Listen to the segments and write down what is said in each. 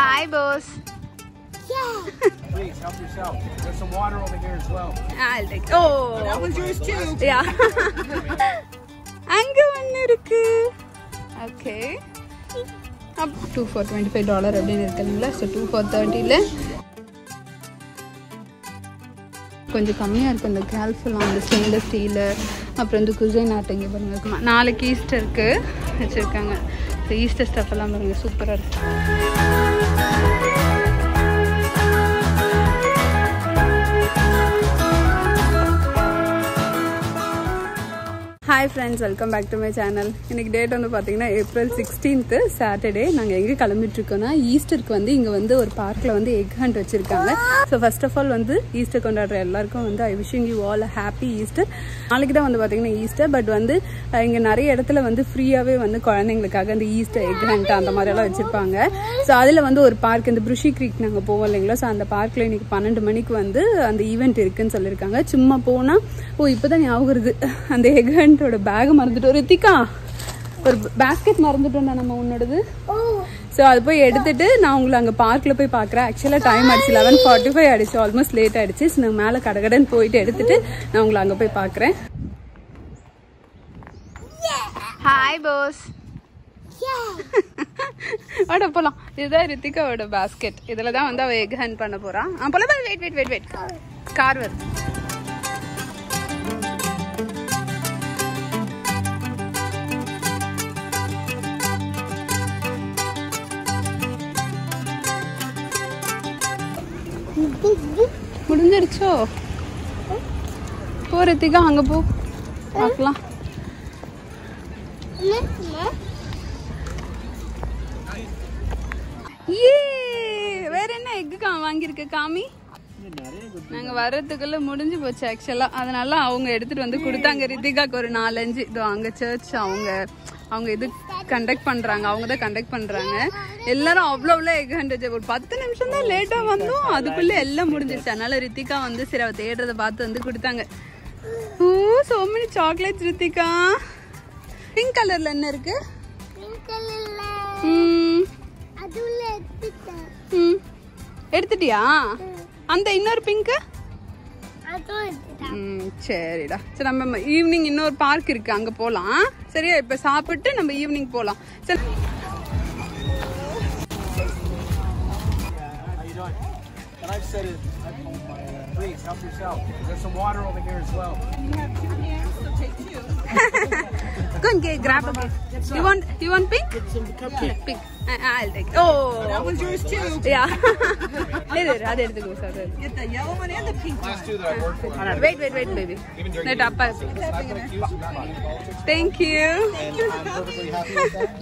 Hi boss Please help yourself. There's some water over here as well. I'll take. Oh, That was yours too. yeah. அங்க ஒன்று இருக்கு. Okay up to for twenty five dollar அப்படின்னு இருக்கு இல்லைங்களா? So two for தேர்ட்டியில் கொஞ்சம் கம்மியாக இருக்கும் இந்த கேல்ஃபெல்லாம் அந்த ஸ்டெயின்லெஸ் ஸ்டீலு அப்புறம் இந்த குசைன் ஆர்ட் இங்கே பாருங்க. இருக்குமா நாளைக்கு ஈஸ்டருக்கு வச்சுருக்காங்க. ஸோ ஈஸ்டர் ஸ்டஃப் எல்லாம் பாருங்க. சூப்பராக இருக்கு. Hi friends welcome back to my channel இன்னைக்கு டேட் வந்து பார்த்தீங்கன்னா ஏப்ரல் சிக்ஸ்டீன்த்து சாட்டர்டே நாங்கள் எங்கே கிளம்பிட்டுருக்கோன்னா ஈஸ்டருக்கு வந்து இங்கே வந்து ஒரு பார்க்கில் வந்து எக் ஹண்ட் வச்சுருக்காங்க. ஸோ ஃபர்ஸ்ட் ஆஃப் ஆல் வந்து ஈஸ்டர் கொண்டாடுற எல்லாருக்கும் வந்து I wishing you all happy Easter நாளைக்கு தான் வந்து பார்த்தீங்கன்னா ஈஸ்டர் பட் வந்து இங்கே நிறைய இடத்துல வந்து ஃப்ரீயாகவே வந்து குழந்தைங்களுக்காக இந்த ஈஸ்டர் எக் ஹண்ட் அந்த மாதிரியெல்லாம் வச்சுருப்பாங்க. ஸோ அதில் வந்து ஒரு பார்க் இந்த புருஷி க்ரீக் நாங்கள் போவோம் இல்லைங்களா? ஸோ அந்த பார்க்கில் இன்றைக்கி பன்னெண்டு மணிக்கு வந்து அந்த ஈவெண்ட் இருக்குதுன்னு சொல்லியிருக்காங்க. சும்மா போனால் ஓ இப்போ தான் ஞாபகம் அந்த எக் ஹண்ட் ஹண்டோட பேக் மறந்துட்டோம். ரித்திகா ஒரு பேஸ்கெட் மறந்துட்டோம்டா நம்ம உன்னோடது ஸோ அது போய் எடுத்துட்டு நான் உங்களை அங்கே பார்க்கில் போய் பார்க்குறேன். ஆக்சுவலாக டைம் ஆயிடுச்சு. லெவன் ஃபார்ட்டி ஃபைவ் ஆயிடுச்சு. ஆல்மோஸ்ட் லேட் ஆயிடுச்சு. ஸோ நான் மேலே கடகடன்னு போயிட்டு எடுத்துட்டு நான் உங்களை அங்கே போய் பார்க்குறேன். ஹாய் போஸ் வாட போலாம். இதுதான் ரித்திகாவோட பாஸ்கெட் இதுல தான் வந்து அவ எக் ஹண்ட் பண்ண போறான் ஆ போல wait wait wait wait car வருது போச்சோ போ ரித்திகா அங்க போ. பார்க்கலாம் ஏ வேற என்ன எக்கு கா வாங்கியிருக்க காமி? நாங்க வர்றதுக்குள்ள முடிஞ்சு போச்சு ஆக்சுவலா அதனால அவங்க எடுத்துட்டு வந்து கொடுத்தாங்க ரித்திகாக்கு ஒரு நாலஞ்சு. இதோ அங்க சர்ச் அவங்க அவங்க இது கண்டக்ட் பண்றாங்க அவங்க தான் கண்டக்ட் பண்றாங்க. எல்லாரும் அவ்வளோ அவ்வளோ எக் ஹண்ட்ரட் ஒரு பத்து நிமிஷம் தான் லேட்டா வந்தோம். அதுக்குள்ள எல்லாம் முடிஞ்சிருச்சு. அதனால ரித்திகா வந்து சரி அவ தேடுறத பார்த்து வந்து கொடுத்தாங்க. ஓ so many chocolates Rithika. Pink கலர்ல என்ன இருக்கு? எடுத்துட்டியா? அந்த இன்னொரு பிங்க் ம் சரிடா. சரி நம்ம ஈவினிங் இன்னொரு பார்க் இருக்கு அங்க போலாம். சரியா இப்ப சாப்பிட்டு நம்ம ஈவினிங் போலாம். சரி. It. Please help yourself. There's some water over here as well. go and get grab a bit. You want you want pink? Pink. I, I'll take. Oh. That was yours too. Yeah. இரு, இரு, அது எடுத்துக்கோ sir Get the yellow one and the pink one. two that I work for. Wait wait wait baby net அப்பா thank you And I'm perfectly happy with that.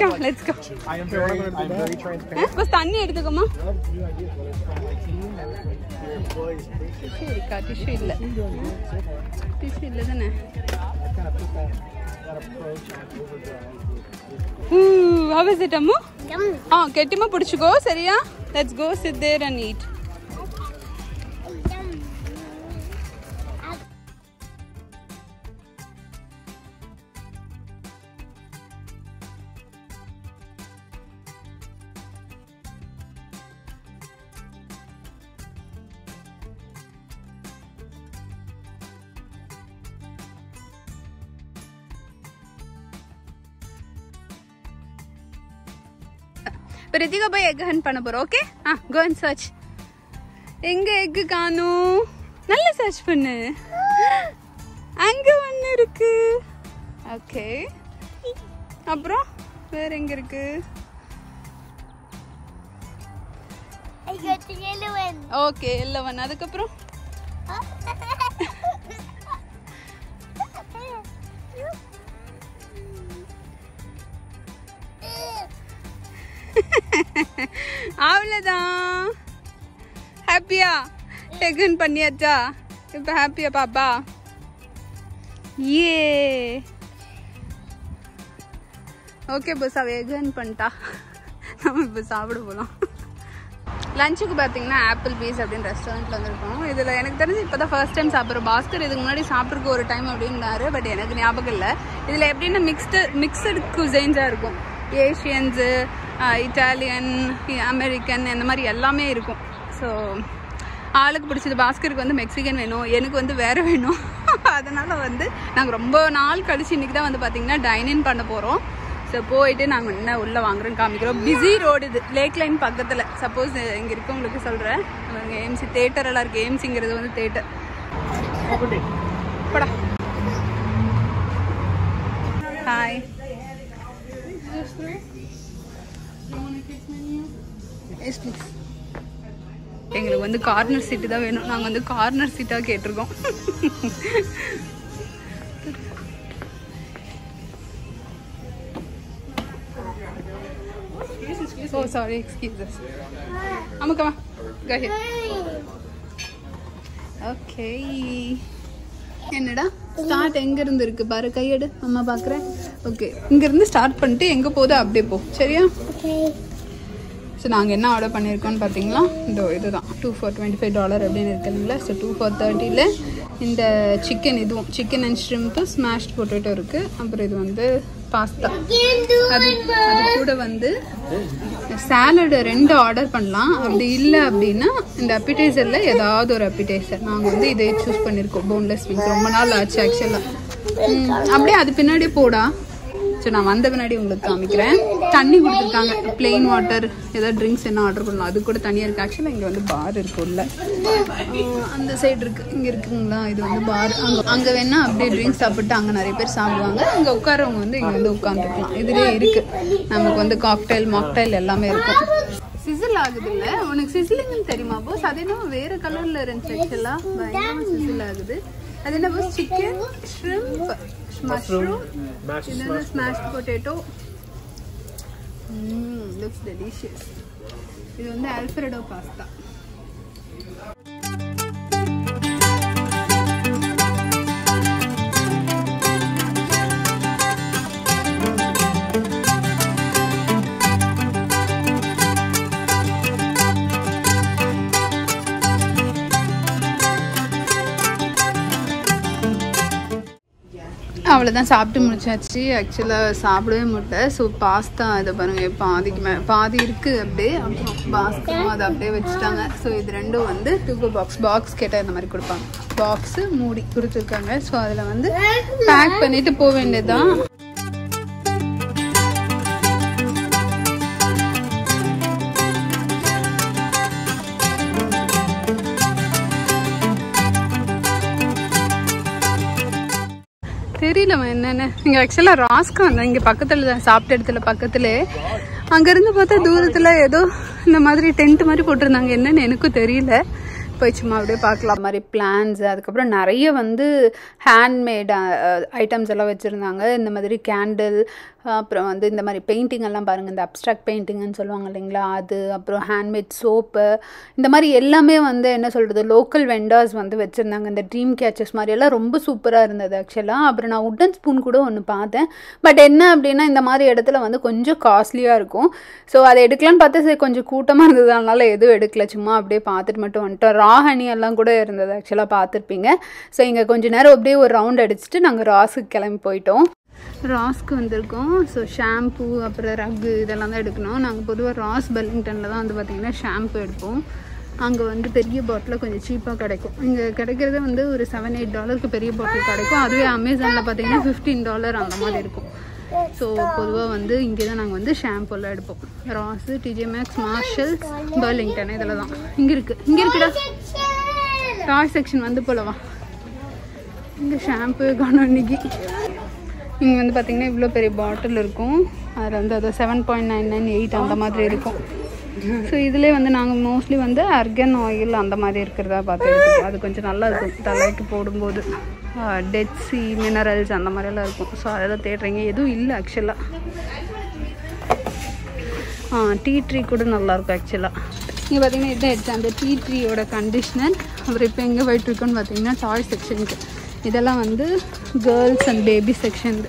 Come let's go I am very, I'm very transparent. Bus தண்ணி எடுத்துக்கோமா Tissue How is it, Ammu? Yum. Ah, get him a put go, Seria. Let's go sit there and eat. இப்போ ரித்திகா போய் egg hunt பண்ண போறோம் okay ஆ go and search எங்க egg காணும்? நல்லா search பண்ணு. அங்க ஒண்ணு இருக்கு. ஓகே அப்புறம் வேற எங்க இருக்கு? ஓகே எல்லவன் அதுக்கப்புறம்? அவ்வளோதான் ஹாப்பியா எகன் பண்ணியாச்சா? இப்போ ஹாப்பியா பாப்பா? ஏ ஓகே பஸ் அவ எகன் பண்ணிட்டா. நம்ம இப்போ சாப்பிட போகலாம் லஞ்சுக்கு பார்த்தீங்கன்னா ஆப்பிள் பீஸ் அப்படின்னு ரெஸ்டாரண்ட்டில் வந்திருக்கோம். இதில் எனக்கு தெரிஞ்சு இப்போ தான் ஃபர்ஸ்ட் டைம் சாப்பிட்றோம் பாஸ்கர் இதுக்கு முன்னாடி சாப்பிட்ருக்கு ஒரு டைம் அப்படின்னாரு. பட் எனக்கு ஞாபகம் இல்லை. இதில் எப்படின்னா மிக்ஸ்டு மிக்சடு குசைன்ஸாக இருக்கும். ஏஷியன்ஸு இட்டாலியன் அமெரிக்கன் இந்த மாதிரி எல்லாமே இருக்கும். ஸோ ஆளுக்கு பிடிச்சது பாஸ்கருக்கு வந்து மெக்சிகன் வேணும் எனக்கு வந்து வேறு வேணும். அதனால் வந்து நாங்கள் ரொம்ப நாள் கழிச்சு இன்றைக்கி தான் வந்து பார்த்திங்கன்னா டைனின் பண்ண போகிறோம் ஸோ போயிட்டு நாங்கள் என்ன உள்ளே வாங்குறோம் காமிக்கிறோம். பிஸி ரோடு இது லேக் லைன் பக்கத்தில். சப்போஸ் இங்கே இருக்கவங்களுக்கு சொல்கிறேன் ஏஎம்சி தேட்டர் எல்லாம் இருக்குது ஏஎம்சிங்கிறது வந்து theatre Bada. Hi yes please எங்களுக்கு வந்து கார்னர் சீட்டு தான் வேணும். நாங்கள் வந்து கார்னர் சீட்டாக கேட்டிருக்கோம். ஓ சாரி எக்ஸ்கியூஸ் அமுக்கம்மா கஹே ஓகே என்னடா? ஸ்டார்ட் எங்க இருந்து இருக்கு பாரு கையெடு. அம்மா பாக்குறேன். ஓகே இங்க இருந்து ஸ்டார்ட் பண்ணிட்டு எங்க போதோ அப்படியே போ. சரியா? ஸோ நாங்கள் என்ன ஆர்டர் பண்ணியிருக்கோம்னு பார்த்தீங்களா இந்த இதுதான். Two for twenty five dollar அப்படின்னு இருக்குதுங்களா ஸோ டூ ஃபோர் தேர்ட்டியில் இந்த சிக்கன் இதுவும் chicken and shrimp smashed potato இருக்குது அப்புறம் இது வந்து பாஸ்தா அது அது கூட வந்து சாலடு ரெண்டு ஆர்டர் பண்ணலாம். அப்படி இல்லை அப்படின்னா இந்த அப்பிடைசரில் ஏதாவது ஒரு அப்பிடைசர் நாங்கள் வந்து இதை சூஸ் பண்ணியிருக்கோம் போன்லெஸ் விங்ஸ் ரொம்ப நாள் ஆச்சு ஆக்சுவலாக அப்படியே அது பின்னாடியே போடா. ஸோ நான் வந்த பின்னாடி உங்களுக்கு காமிக்கிறேன். தண்ணி கொடுத்துருக்காங்க பிளெயின் வாட்டர் ஏதாவது ட்ரிங்க்ஸ் என்ன ஆர்டர் பண்ணலாம். அது கூட தனியாக இருக்குது ஆக்சுவலாக இங்கே வந்து பார் இருக்கு உள்ள. அந்த சைடு இருக்கு. இங்கே இருக்குங்களா? இது வந்து பார் அங்கே அங்கே வேணா அப்படியே ட்ரிங்க்ஸ் சாப்பிட்டு அங்கே நிறைய பேர் சாப்பிடுவாங்க. அங்கே உட்காரவங்க வந்து இங்கே வந்து உட்காந்துருக்கலாம் இதுலேயே இருக்கு. நமக்கு வந்து காக்டைல் மாக்டைல் எல்லாமே இருக்கும் சிசில் ஆகுது இல்லை உனக்கு சிசிலிங்னு தெரியுமா போஸ் அது என்ன வேறு கலரில் இருந்துச்சு ஆக்சுவலாக பயங்கரமா சிசில் ஆகுது. அது என்ன போஸ் சிக்கன் ஷ்ரிம்ப் மஷ்ரூம் இது ஸ்மாஷ்ட் பொட்டேட்டோ லுக்ஸ் டெலிஷியஸ் இது வந்து ஆல்ஃபிரடோ பாஸ்தா அவ்வளோதான் சாப்பிட்டு முடிச்சாச்சு. ஆக்சுவலாக சாப்பிடவே முடியல. ஸோ பாஸ்தா இதை பாருங்கள் பாதிக்கு மே பாதி இருக்குது அப்படியே. அப்புறம் பாஸ்கரும் அதை அப்படியே வச்சுட்டாங்க. ஸோ இது ரெண்டும் வந்து டூகோ பாக்ஸ் பாக்ஸ் கேட்டால் இந்த மாதிரி கொடுப்பாங்க. பாக்ஸு மூடி கொடுத்துருக்காங்க. ஸோ அதில் வந்து பேக் பண்ணிவிட்டு போக வேண்டியதுதான். தெரியலம்மா என்னென்ன. இங்கே ஆக்சுவலாக ராஸ்கம் தான் இங்கே பக்கத்தில் தான் சாப்பிட்ட இடத்துல பக்கத்தில். அங்கேருந்து பார்த்தா தூரத்தில் ஏதோ இந்த மாதிரி டென்ட் மாதிரி போட்டிருந்தாங்க. என்னென்னு எனக்கும் தெரியல. போய் சும்மா அப்படியே பார்க்கலாம். மாதிரி பிளான்ஸ் அதுக்கப்புறம் நிறைய வந்து ஹேண்ட்மேட் ஐட்டம்ஸ் எல்லாம் வச்சுருந்தாங்க. இந்த மாதிரி கேண்டில் அப்புறம் வந்து இந்த மாதிரி பெயிண்டிங் எல்லாம் பாருங்கள் இந்த அப்ட்ராக்ட் பெயிண்டிங்னு சொல்லுவாங்க இல்லைங்களா? அது அப்புறம் ஹேண்ட்மேட் சோப்பு இந்த மாதிரி எல்லாமே வந்து என்ன சொல்கிறது லோக்கல் வெண்டர்ஸ் வந்து வச்சுருந்தாங்க. இந்த ட்ரீம் கேச்சஸ் மாதிரி எல்லாம் ரொம்ப சூப்பராக இருந்தது ஆக்சுவலாக அப்புறம் நான் உட்டன் ஸ்பூன் கூட ஒன்று பார்த்தேன். பட் என்ன அப்படின்னா இந்த மாதிரி இடத்துல வந்து கொஞ்சம் காஸ்ட்லியாக இருக்கும். ஸோ அதை எடுக்கலான்னு பார்த்தா சரி கொஞ்சம் கூட்டமாக இருந்தது. அதனால் எதுவும் எடுக்கல. சும்மா அப்படியே பார்த்துட்டு மட்டும் வந்துட்டோம். ரா ஹனி எல்லாம் கூட இருந்தது ஆக்சுவலாக பார்த்துருப்பீங்க. ஸோ இங்கே கொஞ்ச நேரம் அப்படியே ஒரு ரவுண்ட் அடிச்சுட்டு நாங்கள் ராஸுக்கு கிளம்பி போயிட்டோம். ராஸ்க்கு வந்திருக்கோம். ஸோ ஷாம்பு அப்புறம் ரக்கு இதெல்லாம் தான் எடுக்கணும். நாங்கள் பொதுவாக ராஸ் பெல்லிங்டனில் தான் வந்து பார்த்திங்கன்னா ஷாம்பு எடுப்போம். அங்கே வந்து பெரிய பாட்டில் கொஞ்சம் சீப்பாக கிடைக்கும். இங்கே கிடைக்கிறது வந்து ஒரு செவன் எயிட் டாலருக்கு பெரிய பாட்டில் கிடைக்கும். அதுவே அமேசானில் பார்த்தீங்கன்னா ஃபிஃப்டீன் டாலர் அந்த மாதிரி இருக்கும். ஸோ பொதுவாக வந்து இங்கே தான் நாங்கள் வந்து ஷாம்புலாம் எடுப்போம். Ross TJ Maxx Marshalls Burlington இதில் தான் இங்கே இருக்குது இங்கே இருக்குடா. டாய் செக்ஷன் வந்து போலவா. இங்கே ஷாம்பு காணும் இன்னைக்கு. இங்கே வந்து பார்த்திங்கன்னா இவ்வளோ பெரிய பாட்டில் இருக்கும். அதில் வந்து அது seven point nine nine eight அந்த மாதிரி இருக்கும். ஸோ இதிலே வந்து நாங்கள் மோஸ்ட்லி வந்து அர்கன் ஆயில் அந்த மாதிரி இருக்கிறதா பார்த்துருக்கோம் அது கொஞ்சம் நல்லா இருக்கும். தலைக்கு போடும்போது. டெட்ஸி மினரல்ஸ் அந்த மாதிரிலாம் இருக்கும். ஸோ அதெல்லாம் தேடுறீங்க. எதுவும் இல்லை ஆக்சுவலாக ஆ. டீ ட்ரீ கூட நல்லாயிருக்கும் ஆக்சுவலாக இங்கே பார்த்தீங்கன்னா இதான் எடுத்தேன். அந்த டீ ட்ரீயோட கண்டிஷ்னர் அப்புறம் இப்போ எங்கே போயிட்டுருக்கோன்னு பார்த்தீங்கன்னா டாய் செக்ஷனுக்கு இதெல்லாம் வந்து கேர்ள்ஸ் அண்ட் பேபி செக்ஷன்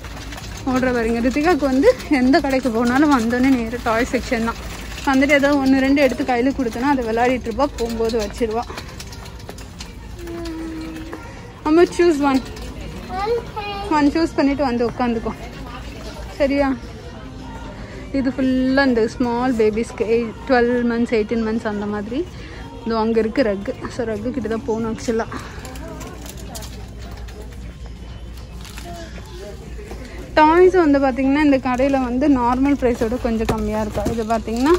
ஓடுற வரீங்க ரித்திகாவுக்கு வந்து எந்த கடைக்கு போனாலும் வந்தோடனே நேராக டாய் செக்ஷன் தான். வந்துட்டு ஏதோ ஒன்று ரெண்டு எடுத்து கையில் கொடுத்தோன்னா அதை விளையாடிட்டு இருப்பா. போகும்போது வச்சிருவா. அம்மா சூஸ் ஒன் ஒன் சூஸ் பண்ணிட்டு வந்து உட்காந்துக்கோ. சரியா? இது ஃபுல்லாக இந்த small பேபிஸ்க்கு eight twelve months eighteen months அந்த மாதிரி. இது அங்கே இருக்குது ரக்கு ஸோ ரக்கு கிட்ட தான் போகணும் ஆக்சுவலாக ப்ரைஸ் வந்து பார்த்திங்கன்னா இந்த கடையில் வந்து நார்மல் ப்ரைஸோட கொஞ்சம் கம்மியாக இருக்கும். இது பார்த்திங்கன்னா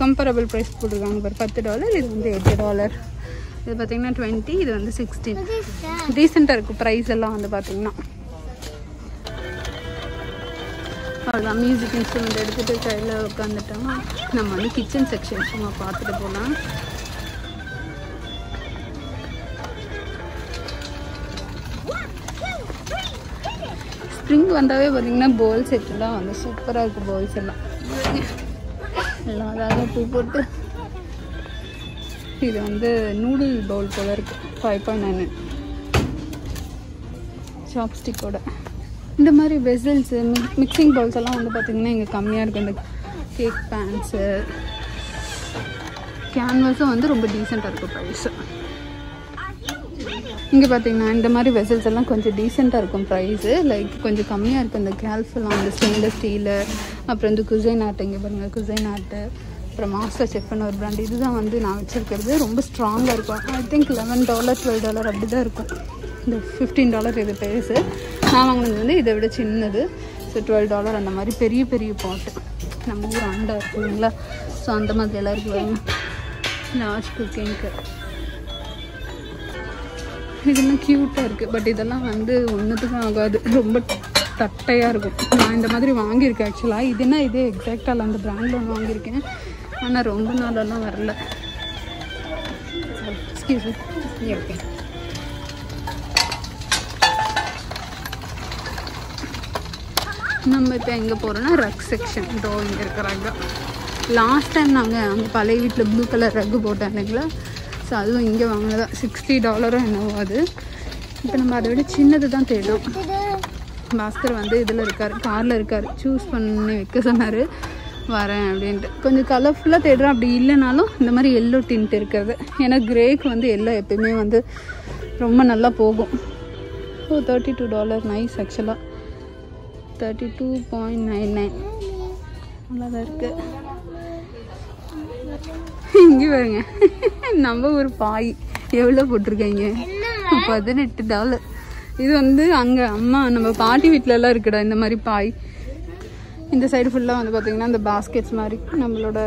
கம்பரபிள் ப்ரைஸ் போட்டிருக்காங்க பார். பத்து டாலர் இது வந்து எட்டு டாலர் இது பார்த்திங்கன்னா டுவெண்ட்டி இது வந்து சிக்ஸ்டீன் ரீசெண்டாக இருக்கும் ப்ரைஸ் எல்லாம் வந்து பார்த்திங்கன்னா அவ்வளோதான் மியூசிக் இன்ஸ்ட்ருமெண்ட் எடுத்துகிட்டு கையில் உட்காந்துட்டோம்னா நம்ம வந்து கிச்சன் செக்ஷன் சும்மா பார்த்துட்டு போகலாம் ஸ்ப்ரிங் வந்தாவே பார்த்தீங்கன்னா போல் செட்டுலாம் வந்து சூப்பராக இருக்கும் பவுல்ஸ் எல்லாம். எல்லாம் அதாவது பூ போட்டு. இது வந்து நூடுல் பவுல் போல இருக்கு ஃபைவ் பாயிண்ட் நைன் சாப்ஸ்டிக்கோட இந்த மாதிரி வெசல்ஸு மிக்சிங் பவுல்ஸ் எல்லாம் வந்து பார்த்திங்கன்னா இங்கே கம்மியாக இருக்கும் இந்த கேக் பேன்ஸு கேன்வஸும் வந்து ரொம்ப டீசெண்டாக இருக்கும் ப்ரைஸு இங்கே பார்த்தீங்கன்னா இந்த மாதிரி வெசல்ஸ் எல்லாம் கொஞ்சம் டீசெண்டாக இருக்கும் ப்ரைஸு லைக் கொஞ்சம் கம்மியாக இருக்கும் இந்த கேல்ஃபெல்லாம் அந்த ஸ்டெயின்லெஸ் ஸ்டீலு அப்புறம் இந்த குசைன் ஆட்டு இங்கே பாருங்கள் குசைன் ஆட்டு அப்புறம் மாஸ்டர் செஃப்னு ஒரு ப்ராண்ட் இதுதான் வந்து நான் வச்சுருக்கிறது. ரொம்ப ஸ்ட்ராங்காக இருக்கும். I think eleven dollar twelve dollar அப்படி தான் இருக்கும். இந்த ஃபிஃப்டீன் டாலர் இது பேஸு நான் வாங்கினது வந்து இதை விட சின்னது. ஸோ டுவெல் டாலர் அந்த மாதிரி பெரிய பெரிய பாட்டு நம்ம ஊர் அண்டா இருக்கு இல்லைங்களா? ஸோ அந்த மாதிரி எல்லாம் இருக்கு லார்ஜ் குக்கிங்க்கு இதெல்லாம் க்யூட்டாக இருக்குது பட் இதெல்லாம் வந்து ஒன்றுத்துக்கும் ஆகாது. ரொம்ப தட்டையாக இருக்கும். நான் இந்த மாதிரி வாங்கியிருக்கேன் ஆக்சுவலாக இது என்ன இதே எக்ஸாக்டாக அந்த பிராண்டில் ஒன்று வாங்கியிருக்கேன். ஆனால் ரொம்ப நாளெல்லாம் வரல. எக்ஸ்கியூஸ் ஓகே நம்ம இப்போ எங்கே போகிறோன்னா ரக் செக்ஷன் இதோ இங்கே இருக்கிறாங்க. லாஸ்ட் டைம் நாங்கள் அங்கே பழைய வீட்டில் ப்ளூ கலர் ரக்கு போட்டோம் இல்லைங்களா? ஸோ அதுவும் இங்கே வாங்கினதா. சிக்ஸ்டி டாலரும் என்னவோ அது. இப்போ நம்ம அதை விட சின்னது தான் தேடும் பாஸ்கர் வந்து இதில் இருக்கார் காரில் இருக்கார். சூஸ் பண்ணி வைக்க சொன்னார். வரேன் அப்படின்ட்டு. கொஞ்சம் கலர்ஃபுல்லாக தேடுறோம் அப்படி இல்லைனாலும் இந்த மாதிரி எல்லோ டின்ட் இருக்கிறது. ஏன்னா கிரேக்கு வந்து எல்லோ எப்பயுமே வந்து ரொம்ப நல்லா போகும். Oh thirty two dollar nice ஆக்சுவலாக thirty two point nine nine நல்லா தான் இருக்குது இங்கே பாருங்க. நம்ம ஒரு பாய். எவ்வளோ போட்டிருக்கீங்க? பதினெட்டு டாலர் இது வந்து அங்கே அம்மா நம்ம பாட்டி வீட்டிலலாம் இருக்குடா இந்த மாதிரி பாய். இந்த சைடு ஃபுல்லாக வந்து பார்த்திங்கன்னா இந்த பாஸ்கெட்ஸ் மாதிரி. நம்மளோட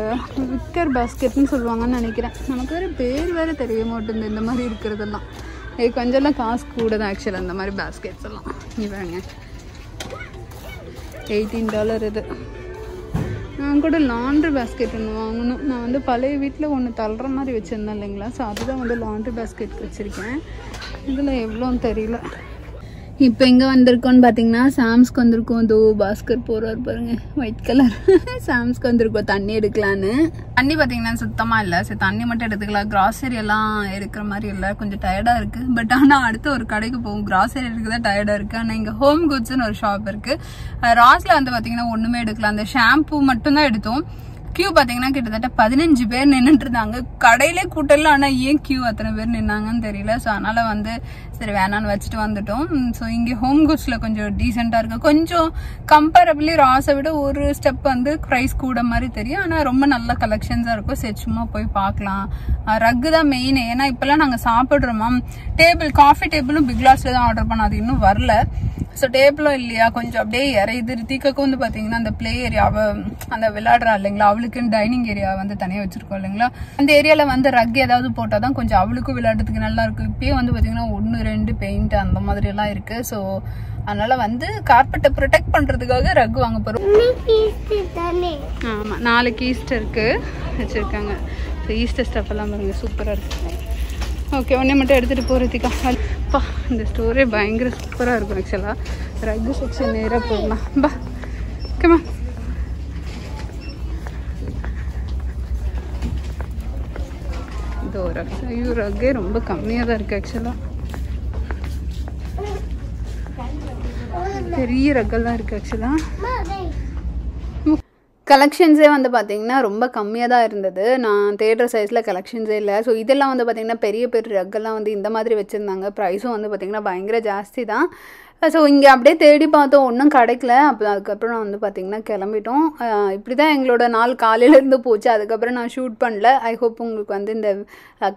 விக்கர் பாஸ்கெட்னு சொல்லுவாங்கன்னு நினைக்கிறேன். நமக்கு வேறு பேர் வேறு தெரிய மாட்டேங்குது இந்த மாதிரி இருக்கிறதெல்லாம். இது கொஞ்சம்லாம் காசு கூட தான் ஆக்சுவலாக இந்த மாதிரி பாஸ்கெட்ஸ் எல்லாம். இங்கே பாருங்க. எயிட்டீன் டாலர் இது. நான் கூட லாண்ட்ரி பேஸ்கெட் ஒன்று வாங்கணும். நான் வந்து பழைய வீட்டில் ஒன்று தள்ளுற மாதிரி வச்சுருந்தேன் இல்லைங்களா? ஸோ அதுதான் வந்து லாண்ட்ரி பேஸ்கெட் வச்சுருக்கேன். இதில் எவ்வளோன்னு தெரியல. இப்போ எங்கே வந்திருக்கோன்னு பார்த்தீங்கன்னா சாம்ஸ்க்கு வந்திருக்கோம். தோ பாஸ்கர் போகிறார் பாருங்க. ஒயிட் கலர் சாம்ஸ்க்கு வந்திருக்கோம். தண்ணி எடுக்கலான்னு. தண்ணி பார்த்தீங்கன்னா சுத்தமாக இல்லை. சரி தண்ணி மட்டும் எடுத்துக்கலாம். கிராசரி எல்லாம் எடுக்கிற மாதிரி இல்லை. கொஞ்சம் டயர்டாக இருக்குது பட் ஆனால் அடுத்து ஒரு கடைக்கு போகும் கிராசரி எடுக்க தான் டயர்டாக இருக்குது ஆனால் இங்கே ஹோம் குட்ஸ்னு ஒரு ஷாப் இருக்குது ராஸில் வந்து பார்த்தீங்கன்னா ஒன்றுமே எடுக்கலாம். அந்த ஷாம்பு மட்டும்தான் எடுத்தோம். கியூ பார்த்தீங்கன்னா கிட்டத்தட்ட பதினஞ்சு பேர் நின்றுட்டு இருந்தாங்க கடையிலே கூட்டல ஆனால் ஏன் கியூ அத்தனை பேர் நின்னாங்கன்னு தெரியல. ஸோ அதனால் வந்து சரி வேணான்னு வச்சுட்டு வந்துட்டோம். ஸோ இங்கே ஹோம் குட்ஸில் கொஞ்சம் டீசெண்டாக இருக்கு. கொஞ்சம் கம்பேரபிளி ராஸை விட ஒரு ஸ்டெப் வந்து ப்ரைஸ் கூட மாதிரி தெரியும். ஆனால் ரொம்ப நல்ல கலெக்ஷன்ஸாக இருக்கும். சரி சும்மா போய் பார்க்கலாம். ரக்கு தான் மெயின் ஏன்னா இப்போல்லாம் நாங்கள் சாப்பிட்றோமா டேபிள் காஃபி டேபிளும் பிக் தான் ஆர்டர் பண்ணோம். அது இன்னும் வரல. ஸோ டேபிளும் இல்லையா? கொஞ்சம் அப்படியே இறையுது. ரித்திகாக்கும் வந்து பார்த்தீங்கன்னா அந்த ப்ளே ஏரியாவை அந்த விளையாடுறா இல்லைங்களா? அவளுக்குன்னு டைனிங் ஏரியா வந்து தனியாக வச்சிருக்கோம் இல்லைங்களா? அந்த ஏரியாவில் வந்து ரக் ஏதாவது போட்டால் தான் கொஞ்சம் அவளுக்கும் விளையாடுறதுக்கு நல்லா இருக்கும். இப்பயே வந்து பார்த்தீங்கன்னா ஒன்று ரெண்டு பெயிண்ட் அந்த மாதிரி எல்லாம் இருக்கு. ஸோ அதனால வந்து கார்பெட்டை ப்ரொடெக்ட் பண்ணுறதுக்காக ரக் வாங்க போகிறோம் ஆமாம் நாளைக்கு ஈஸ்டருக்கு வச்சுருக்காங்க. ஸோ ஈஸ்டர் ஸ்டஃப் எல்லாம் பாருங்க. சூப்பராக இருக்கு. ஓகே ஒன்றே மட்டும் எடுத்துகிட்டு போகிறதுக்கா அப்பா இந்த ஸ்டோரே பயங்கர சூப்பராக இருக்கும் ஆக்சுவலாக ரக்கு செக்ஷன் நேராக போகலாம் பா ஓகேம்மா இதோ ரக் ஐயோ ரக்கே ரொம்ப கம்மியாக தான் இருக்குது ஆக்சுவலாக பெரிய ரக்கெல்லாம் இருக்குது ஆக்சுவலாக கலெக்ஷன்ஸே வந்து பார்த்தீங்கன்னா ரொம்ப கம்மியாக தான் இருந்தது. நான் தேடுற சைஸில் கலெக்ஷன்ஸே இல்லை. ஸோ இதெல்லாம் வந்து பார்த்திங்கன்னா பெரிய பெரிய ரக்கெல்லாம் வந்து இந்த மாதிரி வச்சுருந்தாங்க. ப்ரைஸும் வந்து பார்த்திங்கன்னா பயங்கர ஜாஸ்தி தான் ஸோ இங்கே அப்படியே தேடி பார்த்தோம். ஒன்றும் கிடைக்கல. அப்போ அதுக்கப்புறம் நான் வந்து பார்த்திங்கன்னா கிளம்பிட்டோம். இப்படி தான் எங்களோட நாள் காலையிலேருந்து போச்சு. அதுக்கப்புறம் நான் ஷூட் பண்ணல. ஐ ஹோப் உங்களுக்கு வந்து இந்த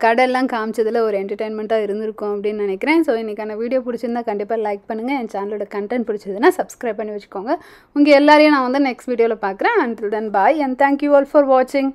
கடையெல்லாம் காமிச்சதில் ஒரு என்டர்டைன்மெண்ட்டாக இருந்திருக்கும் அப்படின்னு நினைக்கிறேன். ஸோ இன்றைக்கான வீடியோ பிடிச்சிருந்தா கண்டிப்பாக லைக் பண்ணுங்கள் என் சேனலோட கண்டென்ட் பிடிச்சதுன்னா சப்ஸ்கிரைப் பண்ணி வச்சுக்கோங்க. உங்கள் எல்லாரையும் நான் வந்து நெக்ஸ்ட் வீடியோவில் பார்க்குறேன் until then bye and thank you all for வாட்சிங்